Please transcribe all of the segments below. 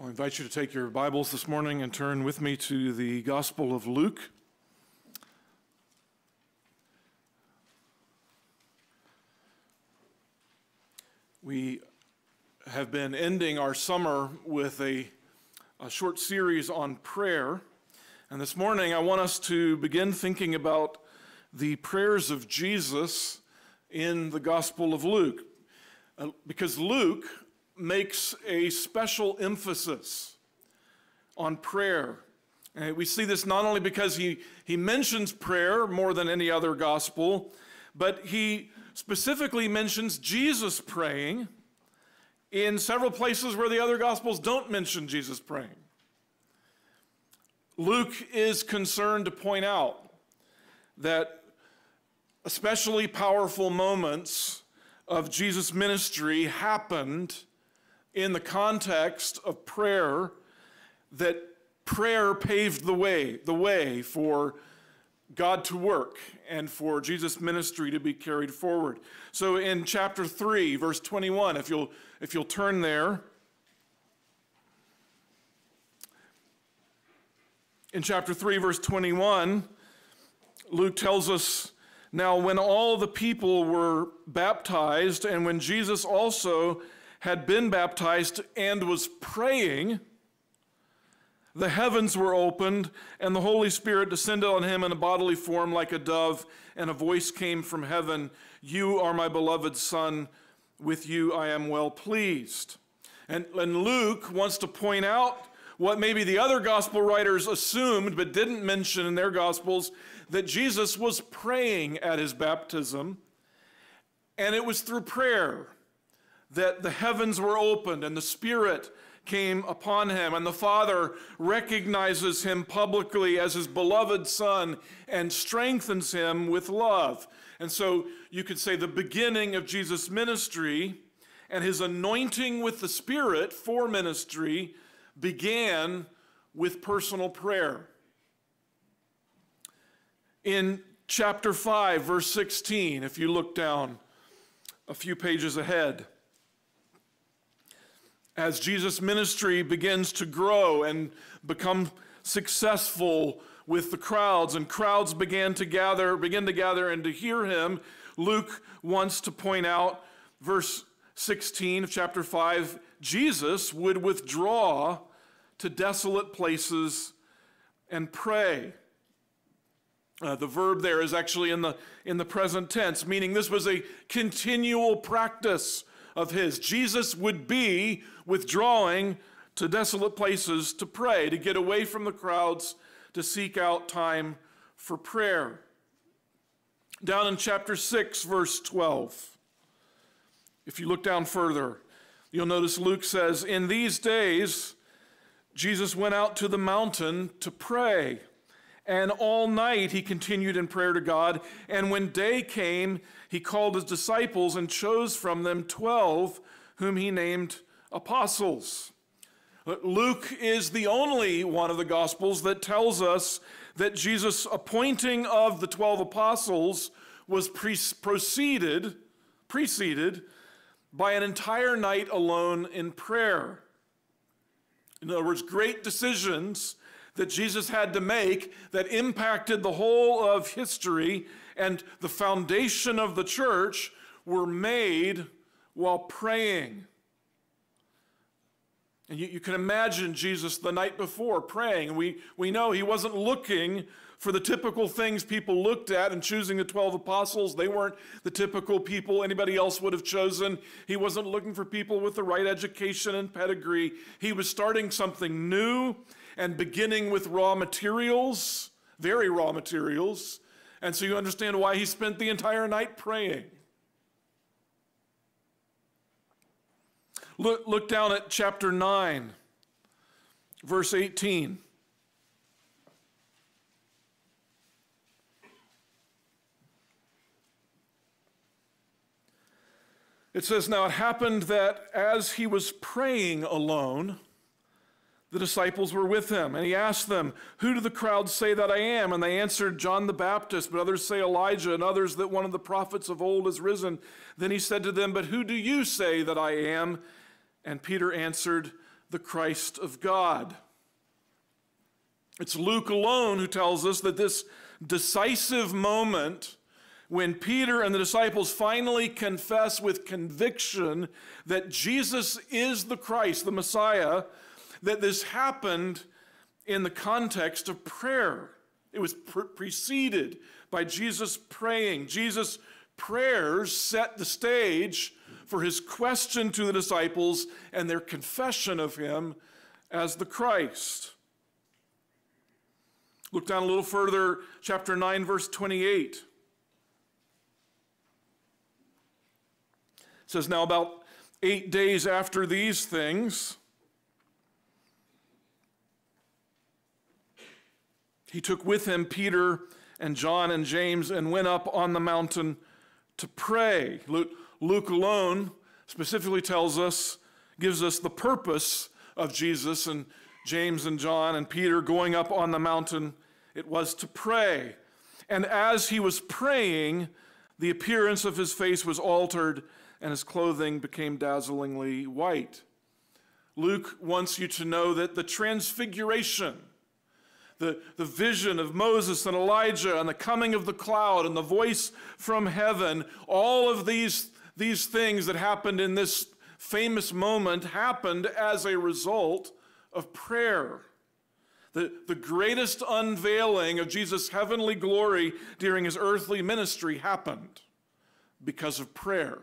I'll invite you to take your Bibles this morning and turn with me to the Gospel of Luke. We have been ending our summer with a, a, short series on prayer. And this morning, I want us to begin thinking about the prayers of Jesus in the Gospel of Luke. Uh, because Luke makes a special emphasis on prayer. And we see this not only because he, he mentions prayer more than any other gospel, but he specifically mentions Jesus praying in several places where the other gospels don't mention Jesus praying. Luke is concerned to point out that especially powerful moments of Jesus' ministry happened in the context of prayer that prayer paved the way, the way for God to work and for Jesus' ministry to be carried forward. So in chapter 3, verse 21, if you'll if you'll turn there, in chapter 3, verse 21, Luke tells us now, when all the people were baptized, and when Jesus also had been baptized and was praying, the heavens were opened, and the Holy Spirit descended on him in a bodily form like a dove, and a voice came from heaven You are my beloved Son, with you I am well pleased. And, and Luke wants to point out what maybe the other gospel writers assumed but didn't mention in their gospels that Jesus was praying at his baptism, and it was through prayer that the heavens were opened and the Spirit came upon him, and the Father recognizes him publicly as his beloved Son and strengthens him with love. And so you could say the beginning of Jesus' ministry and his anointing with the Spirit for ministry began with personal prayer. In chapter 5, verse 16, if you look down a few pages ahead, as Jesus' ministry begins to grow and become successful with the crowds, and crowds began to gather, begin to gather and to hear him, Luke wants to point out, verse 16 of chapter 5, Jesus would withdraw to desolate places and pray. Uh, the verb there is actually in the, in the present tense, meaning this was a continual practice of his. Jesus would be withdrawing to desolate places to pray, to get away from the crowds, to seek out time for prayer. Down in chapter 6, verse 12, if you look down further, you'll notice Luke says, In these days, Jesus went out to the mountain to pray. And all night he continued in prayer to God. And when day came, he called his disciples and chose from them 12, whom he named apostles. Luke is the only one of the Gospels that tells us that Jesus' appointing of the 12 apostles was pre- preceded, preceded by an entire night alone in prayer. In other words, great decisions that Jesus had to make that impacted the whole of history and the foundation of the church were made while praying. And you, you, can imagine Jesus the night before praying. We, we know he wasn't looking for the typical things people looked at in choosing the 12 apostles. They weren't the typical people anybody else would have chosen. He wasn't looking for people with the right education and pedigree. He was starting something new and beginning with raw materials, very raw materials. And so you understand why he spent the entire night praying. Look, look down at chapter 9, verse 18. It says, Now it happened that as he was praying alone, the disciples were with him, and he asked them, Who do the crowds say that I am? And they answered, John the Baptist, but others say Elijah, and others that one of the prophets of old has risen. Then he said to them, But who do you say that I am? And Peter answered, the Christ of God. It's Luke alone who tells us that this decisive moment when Peter and the disciples finally confess with conviction that Jesus is the Christ, the Messiah, that this happened in the context of prayer. It was pre- preceded by Jesus praying. Jesus' prayers set the stage for his question to the disciples and their confession of him as the Christ. Look down a little further, chapter 9, verse 28. It says, Now, about eight days after these things, he took with him Peter and John and James and went up on the mountain to pray. Luke, Luke alone specifically tells us, gives us the purpose of Jesus and James and John and Peter going up on the mountain. It was to pray. And as he was praying, the appearance of his face was altered and his clothing became dazzlingly white. Luke wants you to know that the transfiguration, the, the vision of Moses and Elijah and the coming of the cloud and the voice from heaven, all of these, these things that happened in this famous moment happened as a result of prayer. The, the greatest unveiling of Jesus' heavenly glory during his earthly ministry happened because of prayer.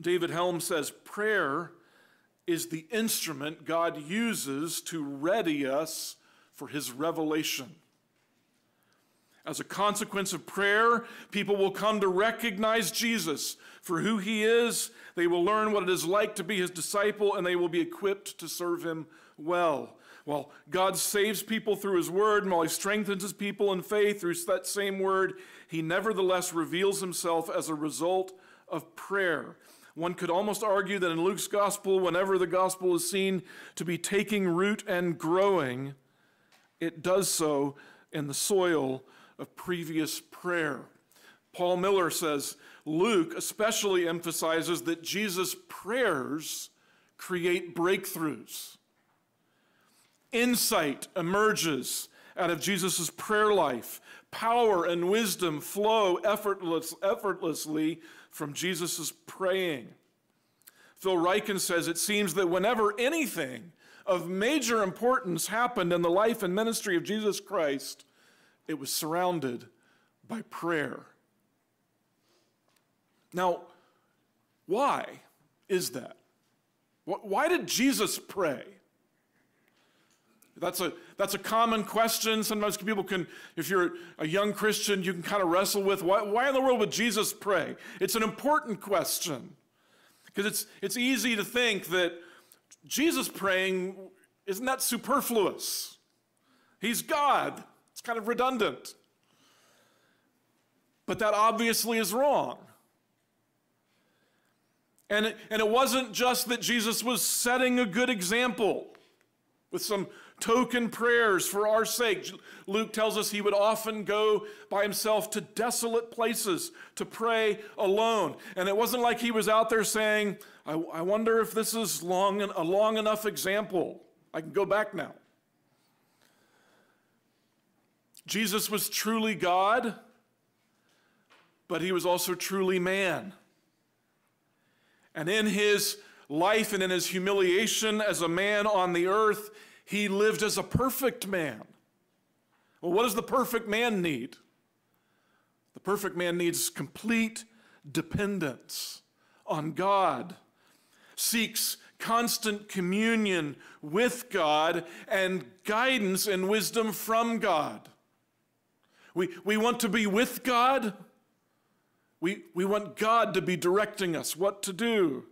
David Helm says prayer is the instrument God uses to ready us for his revelation. As a consequence of prayer, people will come to recognize Jesus for who he is. They will learn what it is like to be his disciple, and they will be equipped to serve him well. While God saves people through his word, and while he strengthens his people in faith through that same word, he nevertheless reveals himself as a result of prayer. One could almost argue that in Luke's gospel, whenever the gospel is seen to be taking root and growing, it does so in the soil of previous prayer. Paul Miller says Luke especially emphasizes that Jesus' prayers create breakthroughs. Insight emerges out of Jesus' prayer life. Power and wisdom flow effortless, effortlessly from Jesus' praying. Phil Ryken says it seems that whenever anything of major importance happened in the life and ministry of Jesus Christ, it was surrounded by prayer. Now, why is that? Why did Jesus pray? That's a, that's a common question. Sometimes people can, if you're a young Christian, you can kind of wrestle with why, why in the world would Jesus pray? It's an important question because it's, it's easy to think that Jesus praying, isn't that superfluous? He's God. It's kind of redundant. But that obviously is wrong. And it, and it wasn't just that Jesus was setting a good example with some token prayers for our sake. Luke tells us he would often go by himself to desolate places to pray alone. And it wasn't like he was out there saying, I, I wonder if this is long, a long enough example. I can go back now. Jesus was truly God, but he was also truly man. And in his life and in his humiliation as a man on the earth, he lived as a perfect man. Well, what does the perfect man need? The perfect man needs complete dependence on God, seeks constant communion with God, and guidance and wisdom from God. We, we want to be with God. We, we want God to be directing us what to do.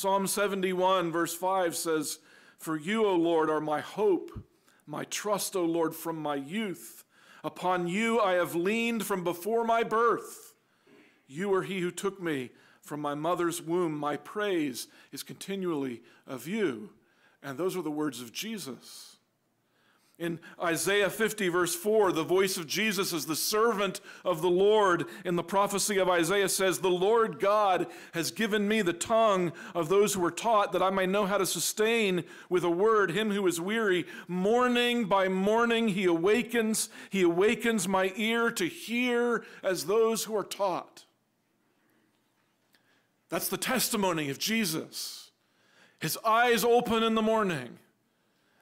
Psalm 71, verse 5 says, For you, O Lord, are my hope, my trust, O Lord, from my youth. Upon you I have leaned from before my birth. You are he who took me from my mother's womb. My praise is continually of you. And those are the words of Jesus. In Isaiah 50, verse 4, the voice of Jesus as the servant of the Lord in the prophecy of Isaiah says, The Lord God has given me the tongue of those who are taught, that I may know how to sustain with a word him who is weary. Morning by morning he awakens, he awakens my ear to hear as those who are taught. That's the testimony of Jesus. His eyes open in the morning,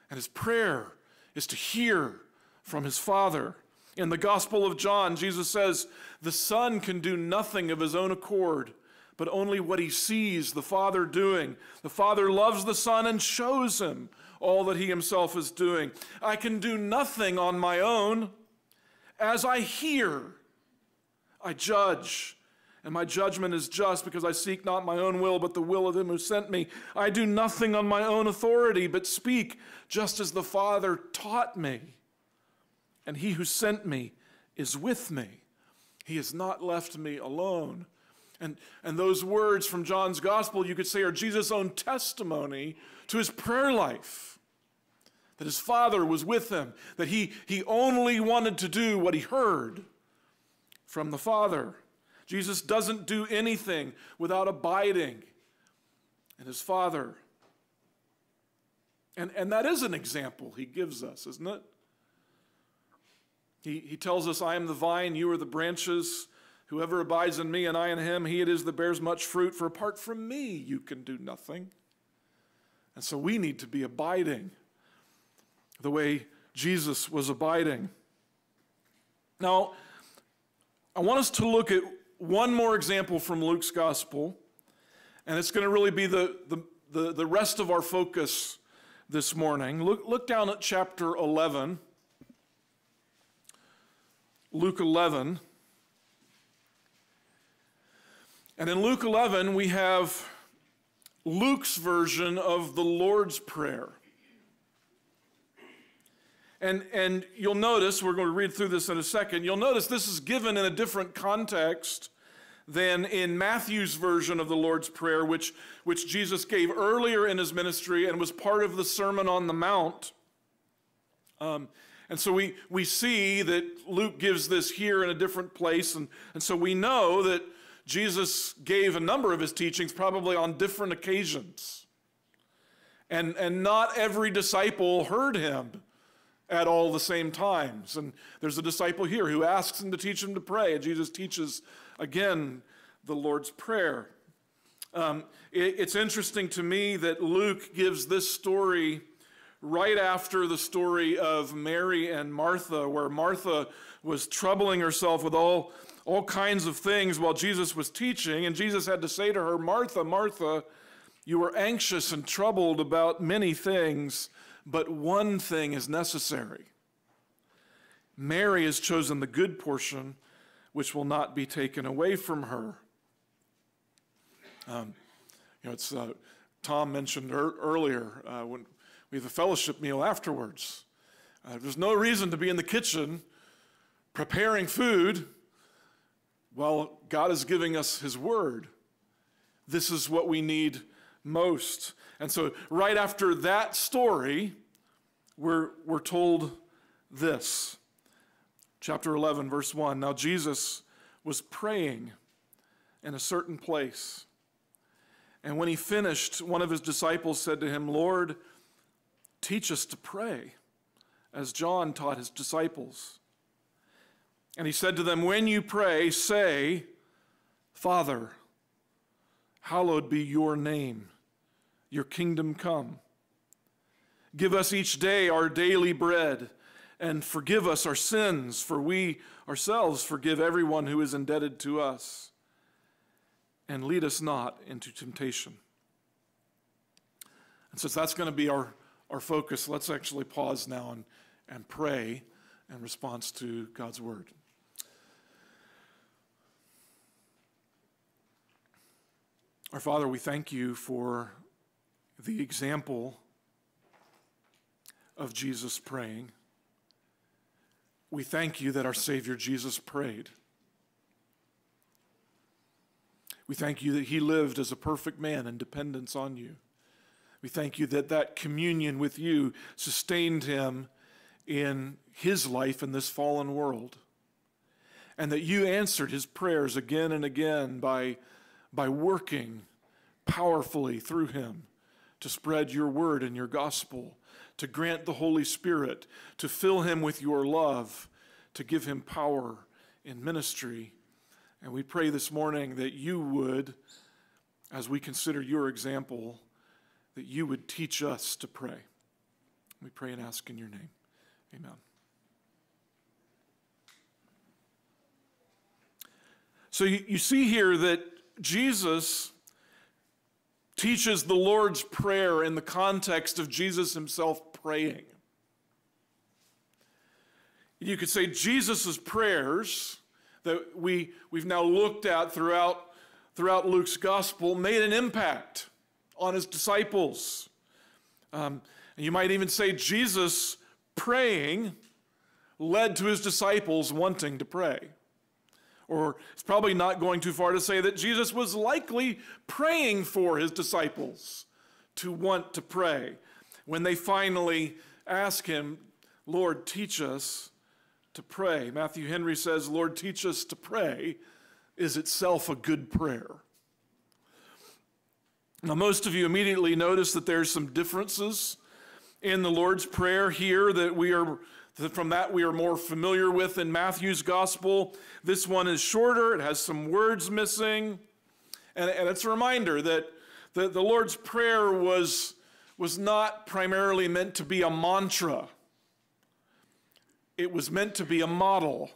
and his prayer is to hear from his Father. In the Gospel of John, Jesus says, The Son can do nothing of his own accord, but only what he sees the Father doing. The Father loves the Son and shows him all that he himself is doing. I can do nothing on my own. As I hear, I judge. And my judgment is just because I seek not my own will, but the will of him who sent me. I do nothing on my own authority, but speak just as the Father taught me. And he who sent me is with me. He has not left me alone. And, and those words from John's gospel, you could say, are Jesus' own testimony to his prayer life. That his Father was with him, that he, he only wanted to do what he heard from the Father. Jesus doesn't do anything without abiding in his Father. And, and that is an example he gives us, isn't it? He, he tells us, I am the vine, you are the branches. Whoever abides in me and I in him, he it is that bears much fruit, for apart from me you can do nothing. And so we need to be abiding the way Jesus was abiding. Now, I want us to look at one more example from Luke's gospel, and it's going to really be the, the, the, the, rest of our focus this morning. Look, look down at chapter 11. Luke 11. And in Luke 11, we have Luke's version of the Lord's Prayer. And, and you'll notice, we're going to read through this in a second, you'll notice this is given in a different context than in Matthew's version of the Lord's Prayer, which, which Jesus gave earlier in his ministry and was part of the Sermon on the Mount. Um, and so we, we see that Luke gives this here in a different place. And, and so we know that Jesus gave a number of his teachings probably on different occasions. And, and not every disciple heard him at all the same times. And there's a disciple here who asks him to teach him to pray, and Jesus teaches again the Lord's Prayer. Um, it, it's interesting to me that Luke gives this story right after the story of Mary and Martha, where Martha was troubling herself with all, all kinds of things while Jesus was teaching, and Jesus had to say to her, Martha, Martha, you are anxious and troubled about many things but one thing is necessary. Mary has chosen the good portion, which will not be taken away from her. Um, you know, it's uh, Tom mentioned er- earlier uh, when we have a fellowship meal afterwards. Uh, there's no reason to be in the kitchen preparing food while God is giving us His Word. This is what we need most. And so, right after that story, we're, we're told this. Chapter 11, verse 1. Now, Jesus was praying in a certain place. And when he finished, one of his disciples said to him, Lord, teach us to pray, as John taught his disciples. And he said to them, When you pray, say, Father, hallowed be your name your kingdom come. Give us each day our daily bread, and forgive us our sins, for we ourselves forgive everyone who is indebted to us. And lead us not into temptation. And since that's going to be our, our focus, let's actually pause now and, and pray in response to God's word. Our Father, we thank you for the example of Jesus praying. We thank you that our Savior Jesus prayed. We thank you that he lived as a perfect man in dependence on you. We thank you that that communion with you sustained him in his life in this fallen world. And that you answered his prayers again and again by, by working powerfully through him to spread your word and your gospel, to grant the Holy Spirit, to fill him with your love, to give him power in ministry. And we pray this morning that you would, as we consider your example, that you would teach us to pray. We pray and ask in your name. Amen. So you, you see here that Jesus teaches the Lord's Prayer in the context of Jesus himself praying. You could say Jesus' prayers that we, we've now looked at throughout, throughout Luke's gospel made an impact on his disciples. Um, and you might even say Jesus praying led to his disciples wanting to pray. Or it's probably not going too far to say that Jesus was likely praying for his disciples to want to pray. When they finally ask him, Lord, teach us to pray. Matthew Henry says, Lord, teach us to pray is itself a good prayer. Now, most of you immediately notice that there's some differences in the Lord's Prayer here that we are from that we are more familiar with in Matthew's gospel. This one is shorter, it has some words missing. And, and it's a reminder that the, the Lord's Prayer was, was not primarily meant to be a mantra, it was meant to be a model.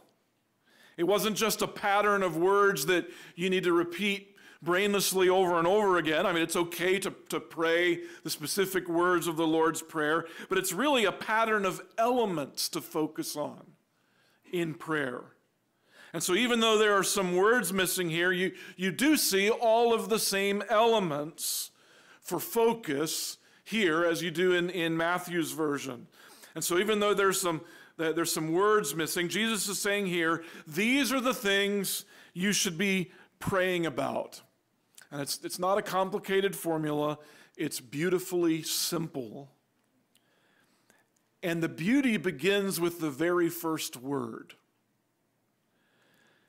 It wasn't just a pattern of words that you need to repeat brainlessly over and over again. I mean, it's okay to, to pray the specific words of the Lord's Prayer, but it's really a pattern of elements to focus on in prayer. And so, even though there are some words missing here, you, you do see all of the same elements for focus here as you do in, in Matthew's version. And so, even though there's some, there's some words missing, Jesus is saying here, these are the things you should be praying about. And it's, it's not a complicated formula, it's beautifully simple. And the beauty begins with the very first word.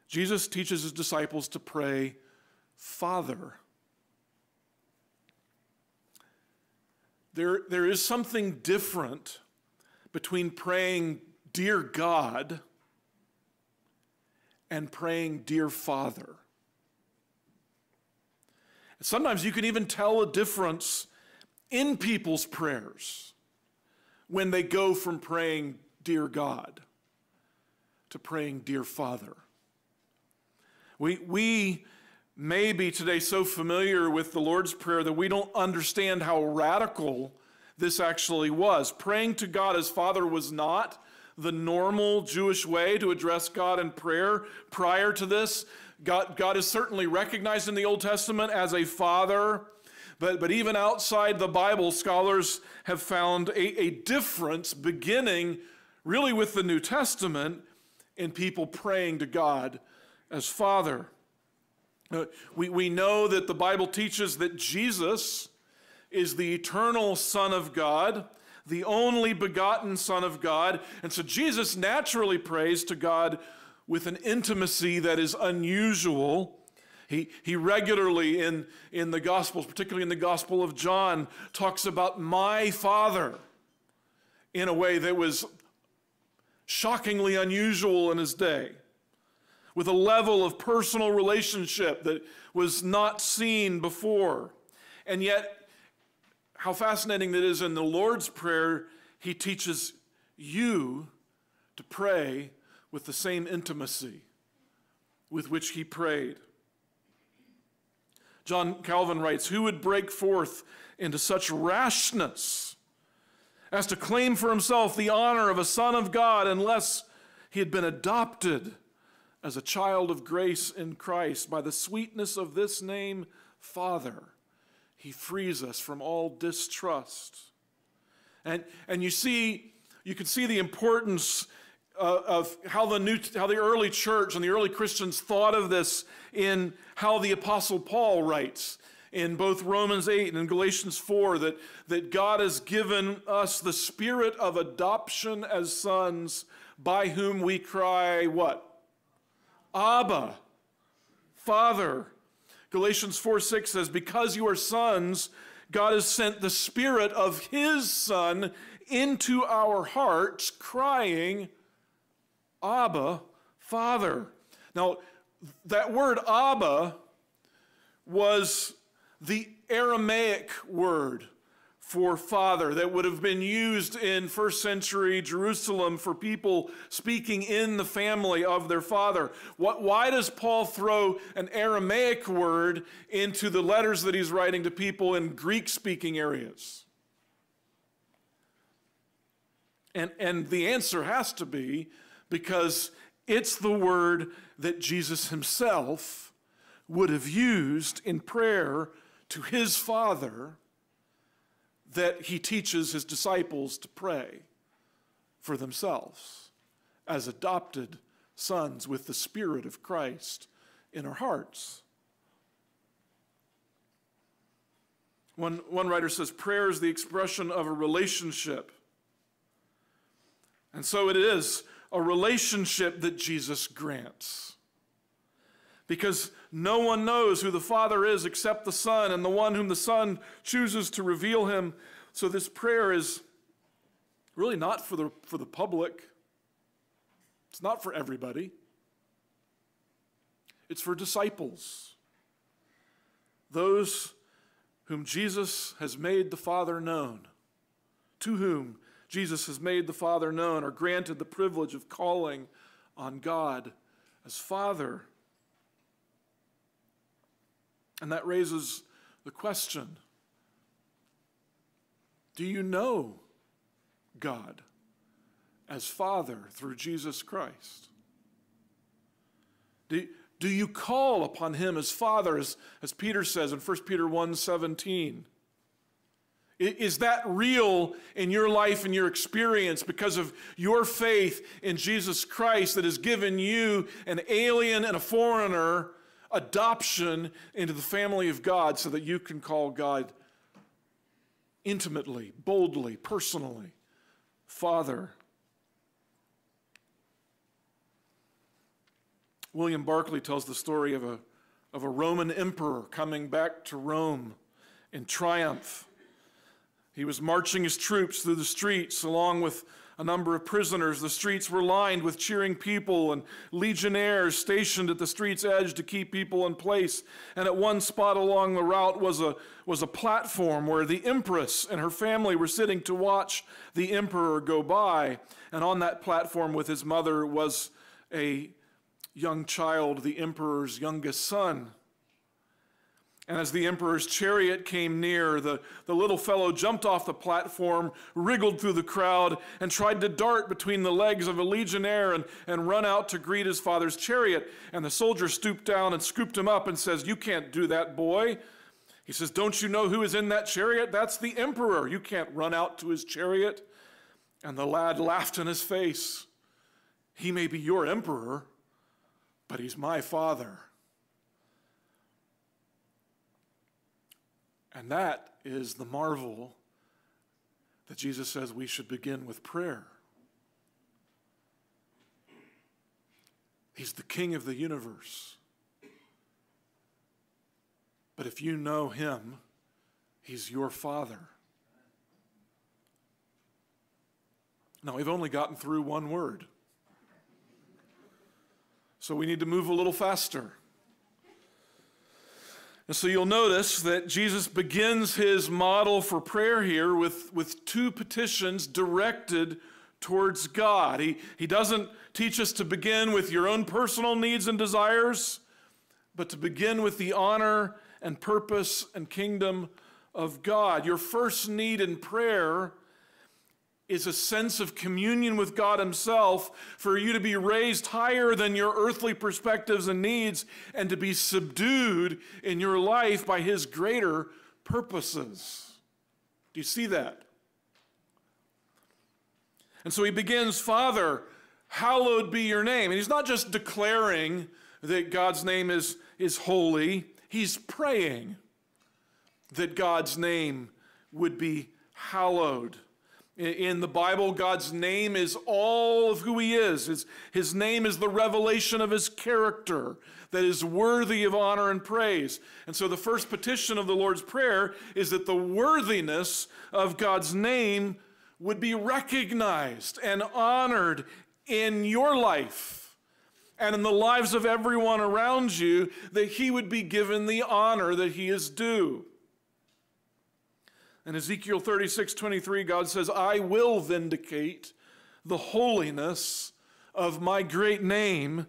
Jesus teaches his disciples to pray, Father. There, there is something different between praying, Dear God, and praying, Dear Father. Sometimes you can even tell a difference in people's prayers when they go from praying, Dear God, to praying, Dear Father. We, we may be today so familiar with the Lord's Prayer that we don't understand how radical this actually was. Praying to God as Father was not the normal Jewish way to address God in prayer prior to this. God, God is certainly recognized in the Old Testament as a father, but, but even outside the Bible, scholars have found a, a difference beginning really with the New Testament in people praying to God as Father. Uh, we, we know that the Bible teaches that Jesus is the eternal Son of God, the only begotten Son of God. And so Jesus naturally prays to God with an intimacy that is unusual. He, he regularly in, in the Gospels, particularly in the Gospel of John, talks about my Father in a way that was shockingly unusual in his day, with a level of personal relationship that was not seen before. And yet, how fascinating that is in the Lord's Prayer, he teaches you to pray with the same intimacy with which he prayed. John Calvin writes Who would break forth into such rashness as to claim for himself the honor of a son of God unless he had been adopted as a child of grace in Christ by the sweetness of this name, Father? He frees us from all distrust. And, and you see, you can see the importance uh, of how the, new, how the early church and the early Christians thought of this in how the Apostle Paul writes. in both Romans 8 and in Galatians 4 that, that God has given us the spirit of adoption as sons by whom we cry, what? Abba, Father. Galatians 4 6 says, Because you are sons, God has sent the Spirit of His Son into our hearts, crying, Abba, Father. Now, that word Abba was the Aramaic word for father that would have been used in first century Jerusalem for people speaking in the family of their father. What, why does Paul throw an Aramaic word into the letters that he's writing to people in Greek speaking areas? And, and the answer has to be because it's the word that Jesus himself would have used in prayer to his Father that he teaches his disciples to pray for themselves as adopted sons with the Spirit of Christ in our hearts. One, one writer says prayer is the expression of a relationship. And so it is a relationship that Jesus grants. Because no one knows who the Father is except the Son, and the one whom the Son chooses to reveal him. So this prayer is really not for the, for the public, it's not for everybody, it's for disciples. Those whom Jesus has made the Father known, to whom Jesus has made the Father known, or granted the privilege of calling on God as Father. And that raises the question Do you know God as Father through Jesus Christ? Do, do you call upon him as Father, as, as Peter says in 1 Peter 1 17? Is that real in your life and your experience because of your faith in Jesus Christ that has given you, an alien and a foreigner, adoption into the family of God so that you can call God intimately, boldly, personally, Father? William Barclay tells the story of a, of a Roman emperor coming back to Rome in triumph he was marching his troops through the streets along with a number of prisoners. The streets were lined with cheering people and legionnaires stationed at the street's edge to keep people in place. And at one spot along the route was a, was a platform where the empress and her family were sitting to watch the emperor go by. And on that platform with his mother was a young child, the emperor's youngest son. And as the emperor's chariot came near, the, the little fellow jumped off the platform, wriggled through the crowd, and tried to dart between the legs of a legionnaire and, and run out to greet his father's chariot. And the soldier stooped down and scooped him up and says, You can't do that, boy. He says, Don't you know who is in that chariot? That's the emperor. You can't run out to his chariot. And the lad laughed in his face. He may be your emperor, but he's my father. And that is the marvel that Jesus says we should begin with prayer. He's the king of the universe. But if you know him, he's your father. Now, we've only gotten through one word. So we need to move a little faster. And so you'll notice that Jesus begins his model for prayer here with, with two petitions directed towards God. He, he doesn't teach us to begin with your own personal needs and desires, but to begin with the honor and purpose and kingdom of God. Your first need in prayer is a sense of communion with God Himself, for you to be raised higher than your earthly perspectives and needs, and to be subdued in your life by His greater purposes. Do you see that? And so he begins, Father, hallowed be your name. And he's not just declaring that God's name is, is holy, he's praying that God's name would be hallowed. In the Bible, God's name is all of who He is. His, his name is the revelation of His character that is worthy of honor and praise. And so the first petition of the Lord's Prayer is that the worthiness of God's name would be recognized and honored in your life and in the lives of everyone around you, that He would be given the honor that He is due. In Ezekiel 36 23, God says, I will vindicate the holiness of my great name,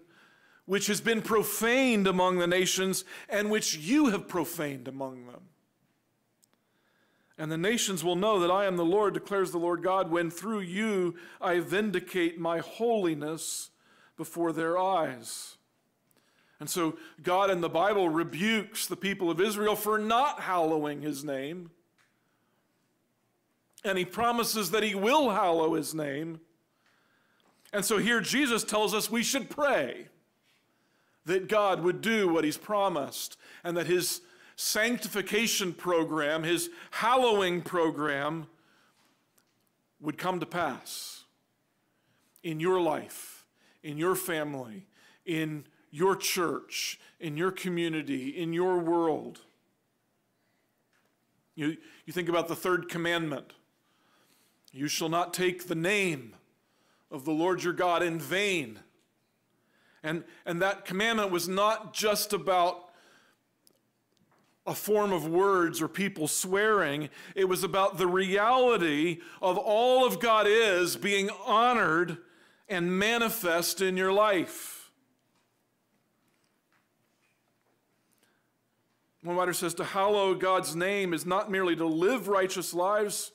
which has been profaned among the nations and which you have profaned among them. And the nations will know that I am the Lord, declares the Lord God, when through you I vindicate my holiness before their eyes. And so God in the Bible rebukes the people of Israel for not hallowing his name and he promises that he will hallow his name. And so here Jesus tells us we should pray that God would do what he's promised and that his sanctification program, his hallowing program, would come to pass in your life, in your family, in your church, in your community, in your world. You, you think about the third commandment you shall not take the name of the Lord your God in vain. And, and that commandment was not just about a form of words or people swearing. It was about the reality of all of God is being honored and manifest in your life. One writer says to hallow God's name is not merely to live righteous lives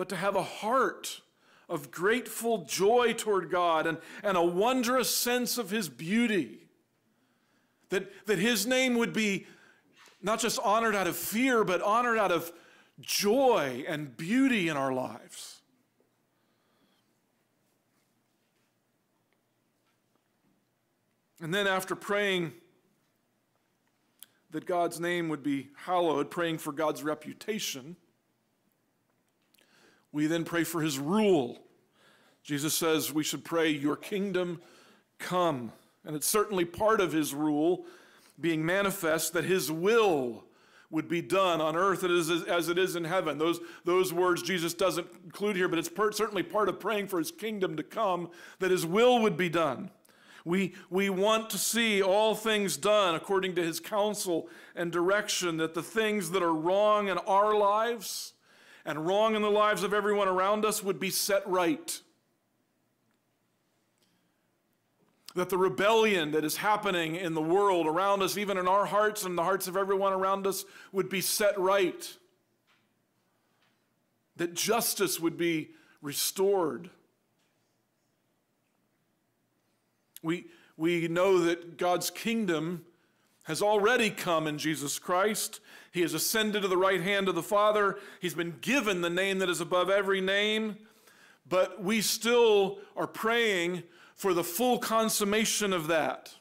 but to have a heart of grateful joy toward God and, and a wondrous sense of His beauty. That, that His name would be not just honored out of fear, but honored out of joy and beauty in our lives. And then, after praying that God's name would be hallowed, praying for God's reputation, we then pray for his rule. Jesus says we should pray, Your kingdom come. And it's certainly part of his rule being manifest that his will would be done on earth as it is in heaven. Those, those words Jesus doesn't include here, but it's per, certainly part of praying for his kingdom to come, that his will would be done. We, we want to see all things done according to his counsel and direction, that the things that are wrong in our lives, and wrong in the lives of everyone around us would be set right. That the rebellion that is happening in the world around us, even in our hearts and the hearts of everyone around us, would be set right. That justice would be restored. We, we know that God's kingdom has already come in Jesus Christ. He has ascended to the right hand of the Father. He's been given the name that is above every name. But we still are praying for the full consummation of that,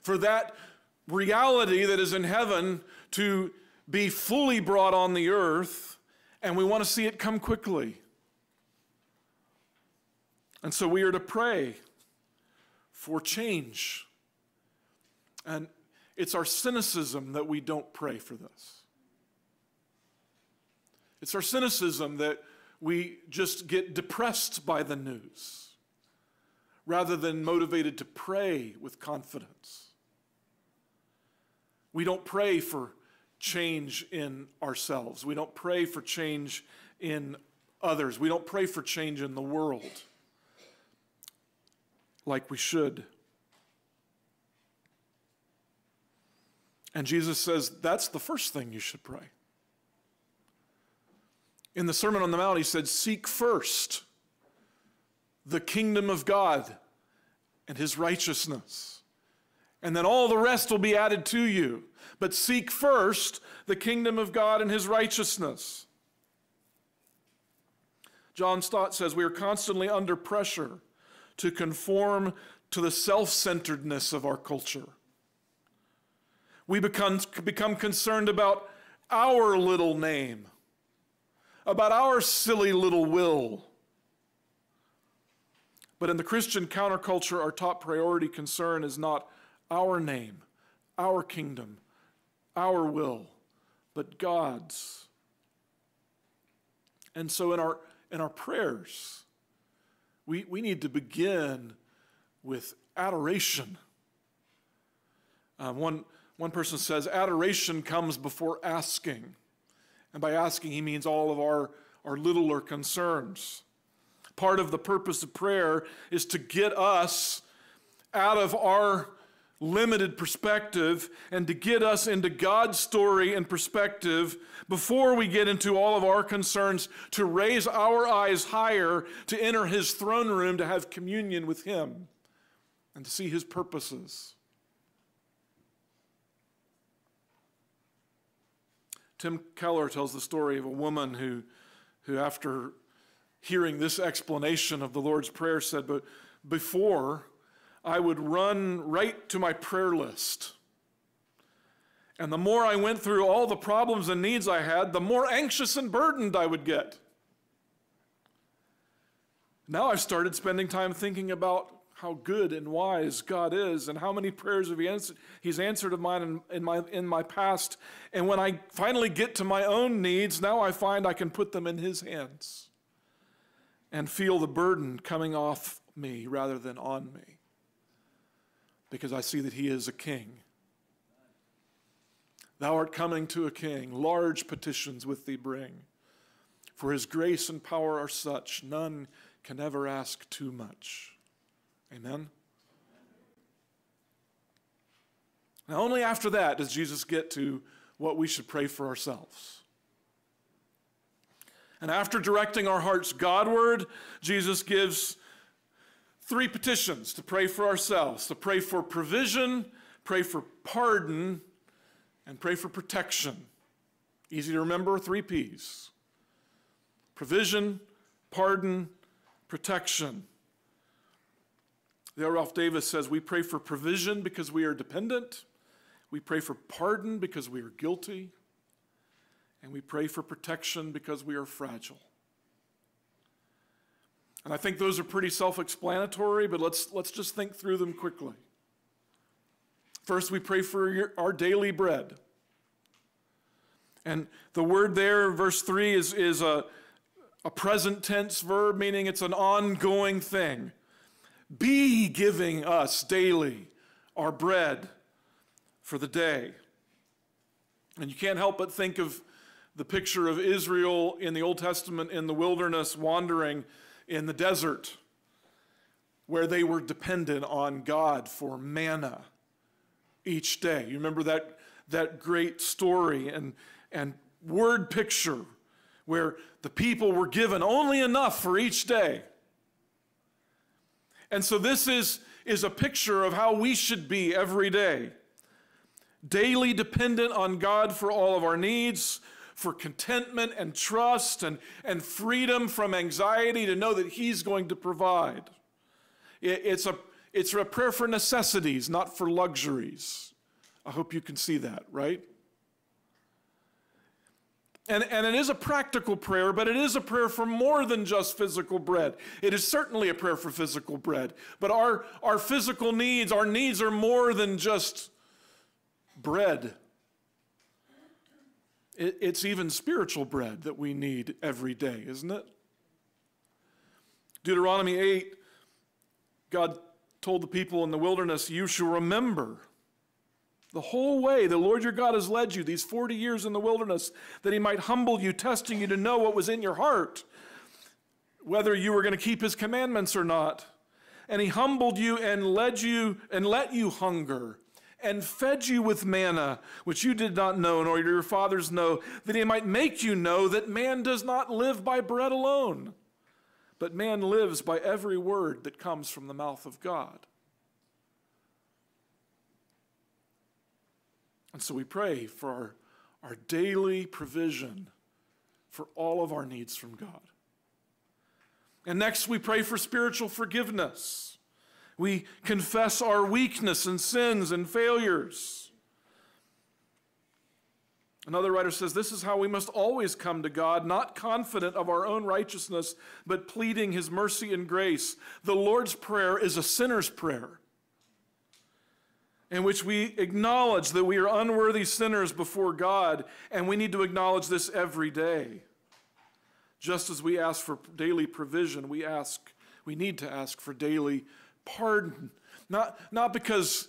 for that reality that is in heaven to be fully brought on the earth, and we want to see it come quickly. And so we are to pray for change. And it's our cynicism that we don't pray for this. It's our cynicism that we just get depressed by the news rather than motivated to pray with confidence. We don't pray for change in ourselves. We don't pray for change in others. We don't pray for change in the world like we should. And Jesus says that's the first thing you should pray. In the Sermon on the Mount, he said, Seek first the kingdom of God and his righteousness, and then all the rest will be added to you. But seek first the kingdom of God and his righteousness. John Stott says, We are constantly under pressure to conform to the self centeredness of our culture we become, become concerned about our little name, about our silly little will. But in the Christian counterculture, our top priority concern is not our name, our kingdom, our will, but God's. And so in our, in our prayers, we, we need to begin with adoration. Um, one, one person says, adoration comes before asking. And by asking, he means all of our, our littler concerns. Part of the purpose of prayer is to get us out of our limited perspective and to get us into God's story and perspective before we get into all of our concerns, to raise our eyes higher, to enter His throne room, to have communion with Him, and to see His purposes. Tim Keller tells the story of a woman who, who after hearing this explanation of the Lord's Prayer, said, But before, I would run right to my prayer list. And the more I went through all the problems and needs I had, the more anxious and burdened I would get. Now I've started spending time thinking about how good and wise God is and how many prayers have he answered, He's answered of mine in, in, my, in my past. And when I finally get to my own needs, now I find I can put them in His hands and feel the burden coming off me rather than on me because I see that He is a king. Thou art coming to a king, large petitions with thee bring. For his grace and power are such, none can ever ask too much. Amen? Now, only after that does Jesus get to what we should pray for ourselves. And after directing our hearts Godward, Jesus gives three petitions to pray for ourselves to pray for provision, pray for pardon, and pray for protection. Easy to remember three P's provision, pardon, protection. There, Ralph Davis says we pray for provision because we are dependent, we pray for pardon because we are guilty, and we pray for protection because we are fragile. And I think those are pretty self explanatory, but let's, let's just think through them quickly. First, we pray for your, our daily bread. And the word there, verse 3, is, is a, a present tense verb, meaning it's an ongoing thing. Be giving us daily our bread for the day. And you can't help but think of the picture of Israel in the Old Testament in the wilderness wandering in the desert, where they were dependent on God for manna each day. You remember that, that great story and, and word picture where the people were given only enough for each day. And so this is, is a picture of how we should be every day. Daily dependent on God for all of our needs, for contentment and trust and, and freedom from anxiety to know that He's going to provide. It, it's, a, it's a prayer for necessities, not for luxuries. I hope you can see that, right? And, and it is a practical prayer, but it is a prayer for more than just physical bread. It is certainly a prayer for physical bread, but our, our physical needs, our needs are more than just bread. It, it's even spiritual bread that we need every day, isn't it? Deuteronomy 8, God told the people in the wilderness, You shall remember the whole way the Lord your God has led you these 40 years in the wilderness, that he might humble you, testing you to know what was in your heart, whether you were going to keep his commandments or not. And he humbled you and led you and let you hunger and fed you with manna, which you did not know, nor your fathers know, that he might make you know that man does not live by bread alone, but man lives by every word that comes from the mouth of God. And so we pray for our, our daily provision for all of our needs from God. And next, we pray for spiritual forgiveness. We confess our weakness and sins and failures. Another writer says, This is how we must always come to God, not confident of our own righteousness, but pleading his mercy and grace. The Lord's Prayer is a sinner's prayer in which we acknowledge that we are unworthy sinners before God, and we need to acknowledge this every day. Just as we ask for daily provision, we ask, we need to ask for daily pardon. Not, not because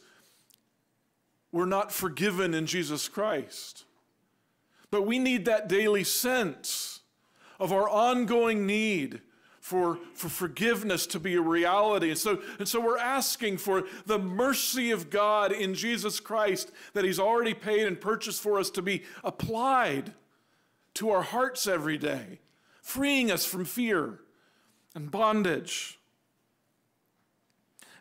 we're not forgiven in Jesus Christ, but we need that daily sense of our ongoing need for, for forgiveness to be a reality. And so, and so we're asking for the mercy of God in Jesus Christ that He's already paid and purchased for us to be applied to our hearts every day, freeing us from fear and bondage.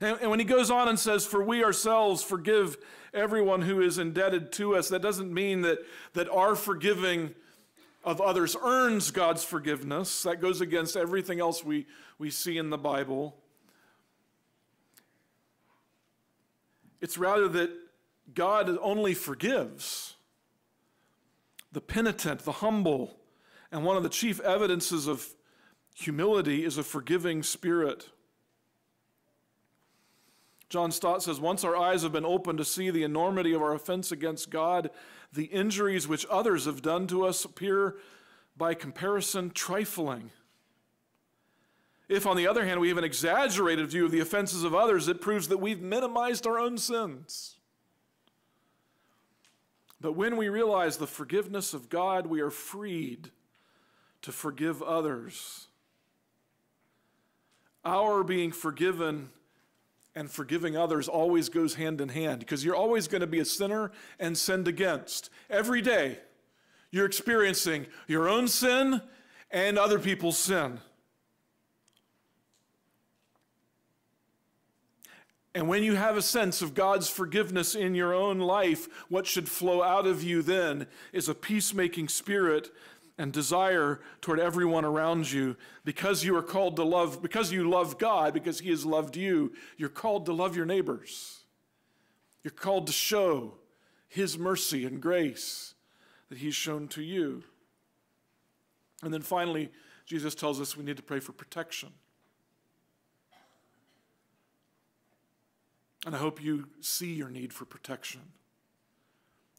And, and when he goes on and says, For we ourselves forgive everyone who is indebted to us, that doesn't mean that, that our forgiving of others earns God's forgiveness. That goes against everything else we, we see in the Bible. It's rather that God only forgives the penitent, the humble, and one of the chief evidences of humility is a forgiving spirit. John Stott says, Once our eyes have been opened to see the enormity of our offense against God the injuries which others have done to us appear by comparison trifling. If, on the other hand, we have an exaggerated view of the offenses of others, it proves that we've minimized our own sins. But when we realize the forgiveness of God, we are freed to forgive others. Our being forgiven and forgiving others always goes hand in hand because you're always going to be a sinner and sinned against. Every day, you're experiencing your own sin and other people's sin. And when you have a sense of God's forgiveness in your own life, what should flow out of you then is a peacemaking spirit and desire toward everyone around you because you are called to love, because you love God, because He has loved you, you're called to love your neighbors. You're called to show His mercy and grace that He's shown to you. And then finally, Jesus tells us we need to pray for protection. And I hope you see your need for protection.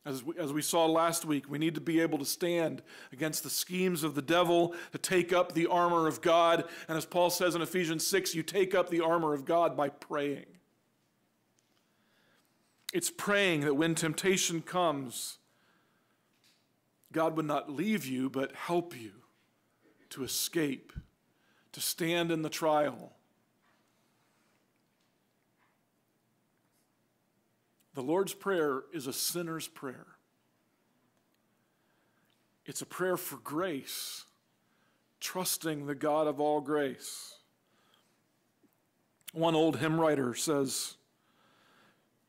As we, as we saw last week, we need to be able to stand against the schemes of the devil, to take up the armor of God. And as Paul says in Ephesians 6, you take up the armor of God by praying. It's praying that when temptation comes, God would not leave you, but help you to escape, to stand in the trial. The Lord's Prayer is a sinner's prayer. It's a prayer for grace, trusting the God of all grace. One old hymn writer says,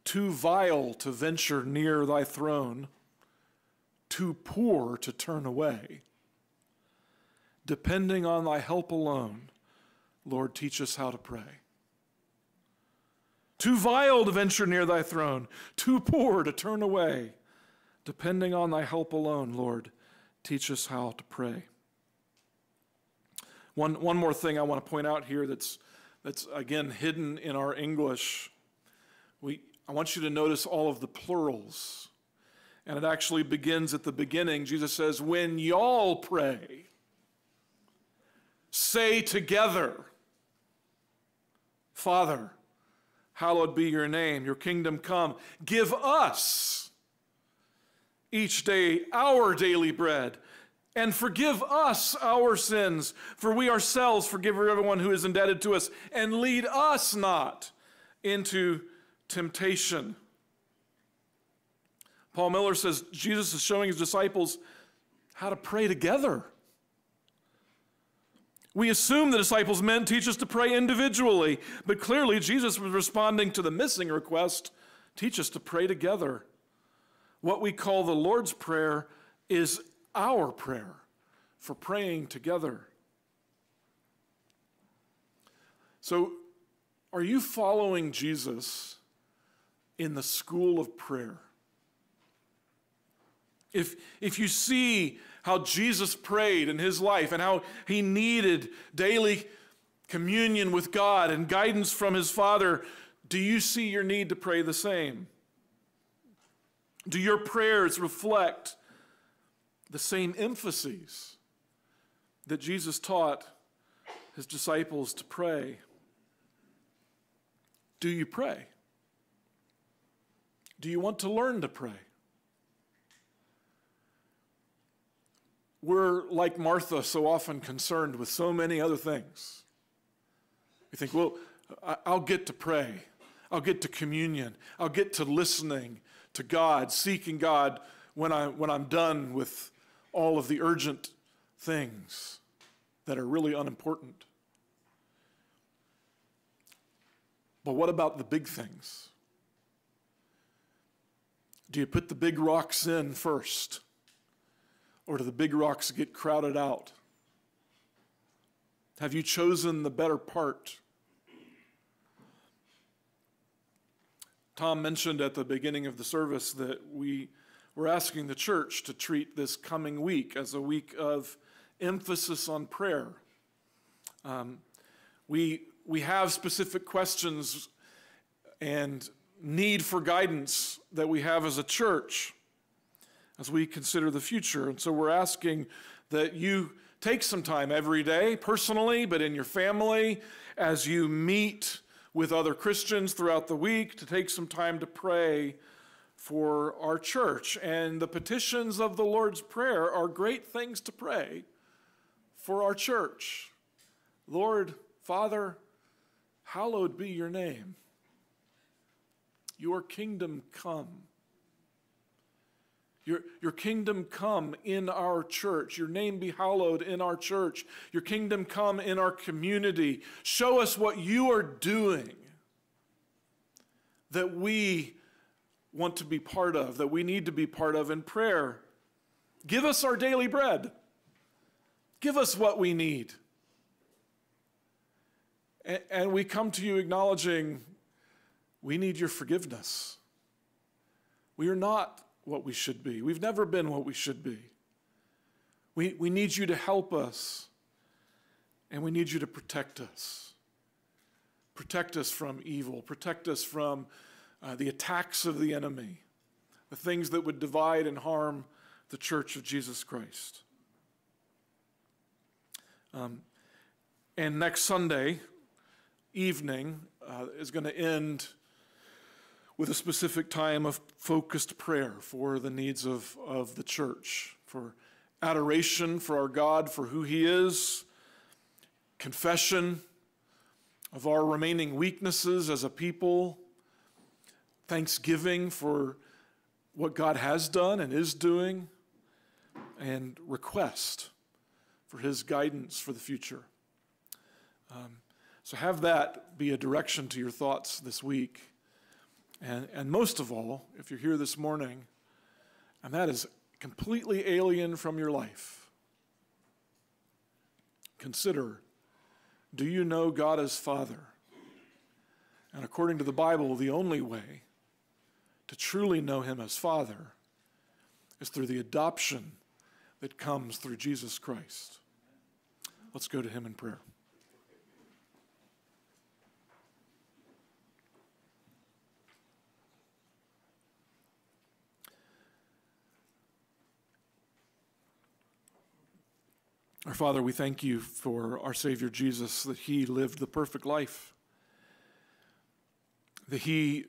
Too vile to venture near thy throne, too poor to turn away. Depending on thy help alone, Lord, teach us how to pray. Too vile to venture near thy throne, too poor to turn away. Depending on thy help alone, Lord, teach us how to pray. One, one more thing I want to point out here that's, that's again hidden in our English. We, I want you to notice all of the plurals. And it actually begins at the beginning. Jesus says, When y'all pray, say together, Father, Hallowed be your name, your kingdom come. Give us each day our daily bread and forgive us our sins, for we ourselves forgive everyone who is indebted to us, and lead us not into temptation. Paul Miller says Jesus is showing his disciples how to pray together. We assume the disciples meant teach us to pray individually, but clearly Jesus was responding to the missing request teach us to pray together. What we call the Lord's Prayer is our prayer for praying together. So, are you following Jesus in the school of prayer? if, if you see how Jesus prayed in his life and how he needed daily communion with God and guidance from his Father, do you see your need to pray the same? Do your prayers reflect the same emphases that Jesus taught his disciples to pray? Do you pray? Do you want to learn to pray? We're like Martha, so often concerned with so many other things. We think, well, I'll get to pray. I'll get to communion. I'll get to listening to God, seeking God when, I, when I'm done with all of the urgent things that are really unimportant. But what about the big things? Do you put the big rocks in first? Or do the big rocks get crowded out? Have you chosen the better part? Tom mentioned at the beginning of the service that we were asking the church to treat this coming week as a week of emphasis on prayer. Um, we, we have specific questions and need for guidance that we have as a church as we consider the future. And so we're asking that you take some time every day, personally, but in your family, as you meet with other Christians throughout the week, to take some time to pray for our church. And the petitions of the Lord's Prayer are great things to pray for our church. Lord, Father, hallowed be your name. Your kingdom come. Your, your kingdom come in our church. Your name be hallowed in our church. Your kingdom come in our community. Show us what you are doing that we want to be part of, that we need to be part of in prayer. Give us our daily bread. Give us what we need. And, and we come to you acknowledging we need your forgiveness. We are not what we should be. We've never been what we should be. We, we need you to help us, and we need you to protect us. Protect us from evil, protect us from uh, the attacks of the enemy, the things that would divide and harm the church of Jesus Christ. Um, and next Sunday evening uh, is going to end with a specific time of focused prayer for the needs of, of the church, for adoration for our God, for who He is, confession of our remaining weaknesses as a people, thanksgiving for what God has done and is doing, and request for His guidance for the future. Um, so, have that be a direction to your thoughts this week. And, and most of all, if you're here this morning and that is completely alien from your life, consider do you know God as Father? And according to the Bible, the only way to truly know Him as Father is through the adoption that comes through Jesus Christ. Let's go to Him in prayer. Our Father, we thank you for our Savior Jesus, that he lived the perfect life, that he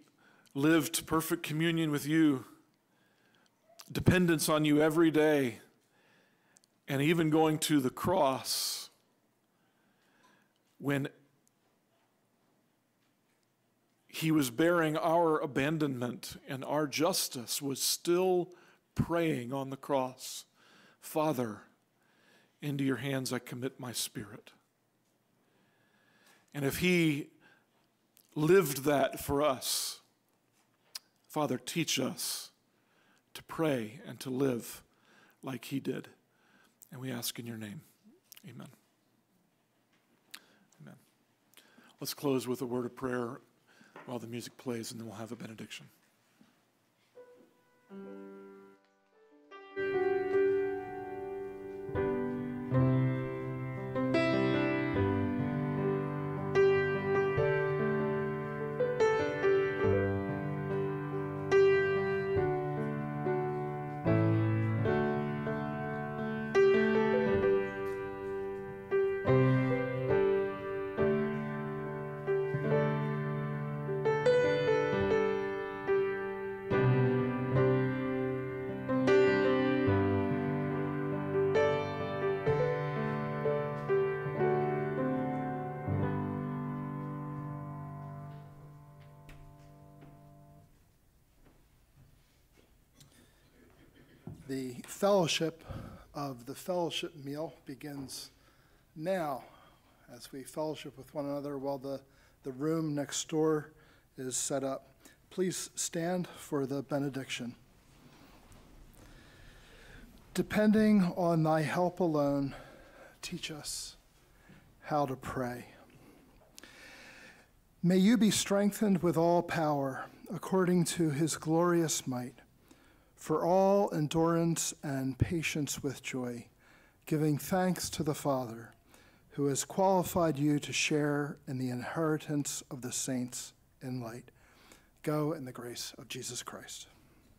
lived perfect communion with you, dependence on you every day, and even going to the cross when he was bearing our abandonment and our justice, was still praying on the cross, Father, into your hands I commit my spirit. And if he lived that for us, Father, teach us to pray and to live like he did. And we ask in your name. Amen. Amen. Let's close with a word of prayer while the music plays, and then we'll have a benediction. Fellowship of the fellowship meal begins now as we fellowship with one another while the, the room next door is set up. Please stand for the benediction. Depending on thy help alone, teach us how to pray. May you be strengthened with all power according to his glorious might for all endurance and patience with joy, giving thanks to the Father, who has qualified you to share in the inheritance of the saints in light. Go in the grace of Jesus Christ.